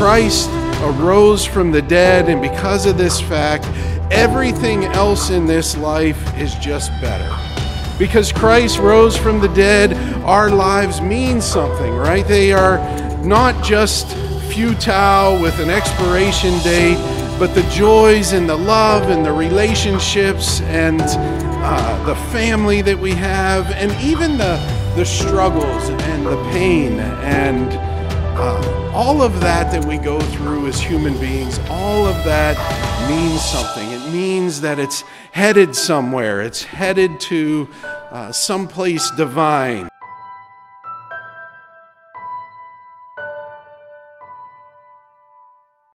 Christ arose from the dead, and because of this fact, everything else in this life is just better. Because Christ rose from the dead, our lives mean something, right? They are not just futile with an expiration date, but the joys and the love and the relationships and uh, the family that we have, and even the, the struggles and the pain and uh, all of that that we go through as human beings, all of that means something. It means that it's headed somewhere, it's headed to uh, someplace divine.